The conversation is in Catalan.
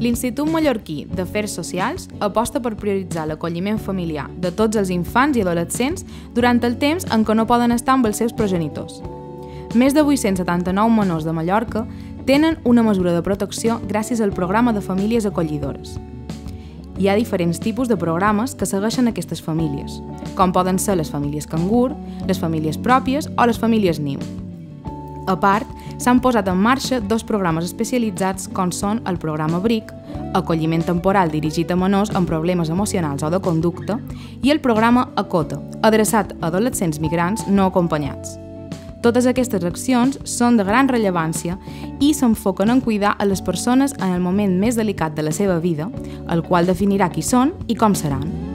L'Institut Mallorquí d'Afers Socials aposta per prioritzar l'acolliment familiar de tots els infants i adolescents durant el temps en què no poden estar amb els seus progenitors. Més de 879 menors de Mallorca tenen una mesura de protecció gràcies al programa de famílies acollidores. Hi ha diferents tipus de programes que segueixen aquestes famílies, com poden ser les famílies cangur, les famílies pròpies o les famílies niu. A part, s'han posat en marxa dos programes especialitzats com són el programa BRIC, acolliment temporal dirigit a menors amb problemes emocionals o de conducta, i el programa ACOTA, adreçat a adolescents migrants no acompanyats. Totes aquestes accions són de gran rellevància i s'enfoquen en cuidar a les persones en el moment més delicat de la seva vida, el qual definirà qui són i com seran.